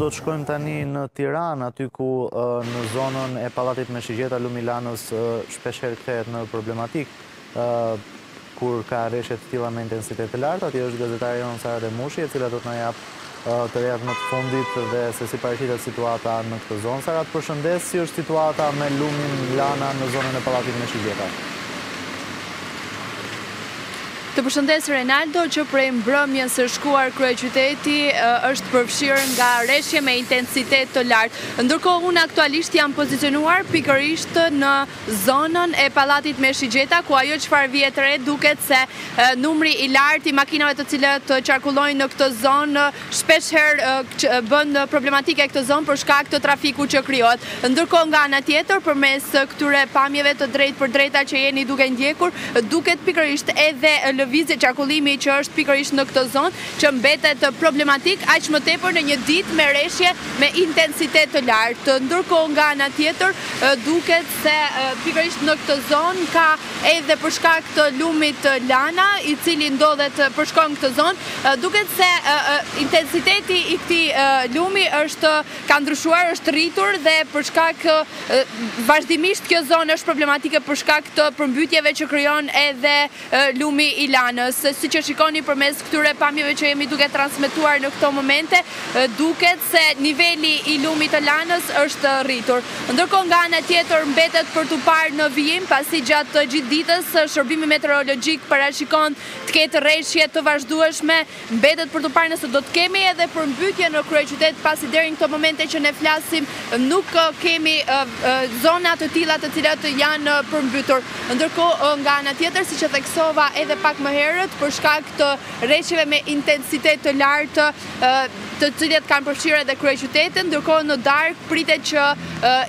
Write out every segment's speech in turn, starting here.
Do të shkojmë tani në Tiranë, aty ku në zonën e Pallatit me Shigjeta lumi i Lanës shpesh herë kthehet në problematik kur ka reshje të tilla me intensitet të lartë, aty është gazetarja jonë Sara Demushi, e cila do të na japë të rejat më të fundit dhe se si paraqitet situata në këtë zonë. Sara, të përshëndes, si është situata me lumin Lana në zonën e Pallatit me Shigjeta? Të përshëndes Renaldo që prej mbrëmjes së shkuar kryeqyteti është përfshirë nga reshje me intensitet të lartë. Ndërkohë unë aktualisht jam pozicionuar pikërisht në zonën e pallatit me shigjeta ku ajo çfarë vihet re duket se numri i lartë i makinave të cilat qarkullojnë në këtë zonë Shpesh herë bën problematike këtë zonë për shkak të trafikut që krijohet. Ndërkohë nga ana tjetër, përmes këtyre pamjeve të drejtpërdrejta që jeni duke ndjekur, duket pikërisht edhe lëvizja qarkullimi që është pikërisht në këtë zonë, që mbetet problematik, aq më tepër në një ditë me reshje me intensitet të lartë. Ndërkohë nga ana tjetër, duket se pikërisht në këtë zonë ka edhe për shkak të lumit Lana, i cili ndodhet përshkon këtë zonë, duket se intensiteti i këtij lumi është ka ndryshuar, është rritur dhe për shkak vazhdimisht kjo zonë është problematike për shkak të përmbytjeve që krijon edhe lumi i Lanës, siç e shikoni përmes Këtyre pamjeve që jemi duke transmituar në këto momente, duket se niveli i lumit të Lanës është rritur. Ndërkohë nga ana tjetër mbetet për t'u parë në vijim, pasi gjatë të gjithë ditës shërbimi meteorologjik parashikon të ketë reshje të vazhdueshme, mbetet për t'u parë nëse do të kemi edhe përmbytje në kryeqytet, pasi deri në këto momente që ne flasim nuk kemi zona të tilla të cilat janë përmbytur. Ndërkohë, nga ana tjetër, siç e theksova edhe pak më herët, për shkak të reshjeve me intensitet të lartë, të cilat kanë përfshirë edhe kryeqytetin, ndërkohë në darkë pritet që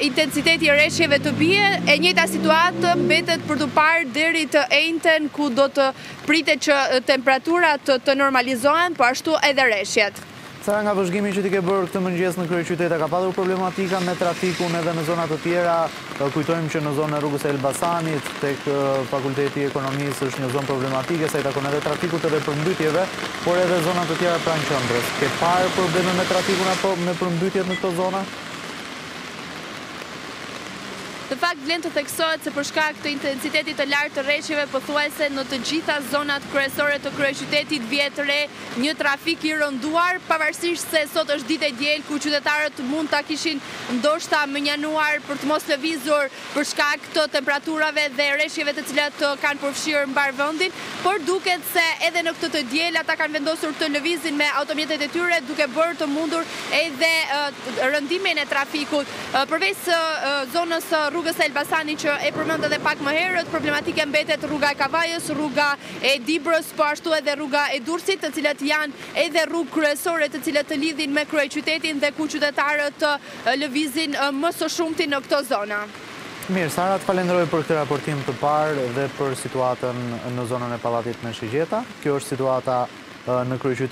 intensiteti i reshjeve të bjerë, e njëjta situatë mbetet për t'u parë deri të enjten, ku do të pritet që temperaturat të normalizohen, po ashtu edhe reshjet. Sara nga vëzhgimi që ti ke bërë këtë mëngjes në kryeqytet a ka patur problematika me trafikun edhe në zona të tjera kujtojmë që në zonën e rrugës së Elbasanit tek fakulteti i ekonomisë është një zonë problematike sa i takon edhe trafikut edhe përmbytjeve por edhe zona të tjera pranë qendrës ke parë probleme me trafikun apo me përmbytjet në këto zona? Në fakt vlen të theksohet se për shkak të intensitetit të lartë të reshjeve pothuajse në të gjitha zonat kryesore të kryeqytetit vihet re Një trafik i rënduar, pavarësisht se sot është ditë e dielë kur qytetarët mund ta kishin ndoshta mënjanuar për të mos lëvizur për shkak të temperaturave dhe reshjeve të cilat kanë përfshirë mbarë vendin, por duket se edhe në këtë të dielë ata kanë vendosur të lëvizin me automjetet e tyre duke bërë të mundur edhe rëndimin e trafikut. Përveç zonës së rrugës së Elbasanit që e përmenda edhe pak më herët, problematike mbetet rruga e Kavajës, rruga. e Dibrës, po ashtu edhe rruga e Durrësit, të cilat janë edhe rrugë kryesore të cilat të lidhin me kryeqytetin dhe ku qytetarët lëvizin më së shumti në këto zona. Mirë, Sara, të falenderoj për këtë raportim të parë dhe për situatën në zonën e Pallatit me Shigjeta. Kjo është situata në kryeqytet.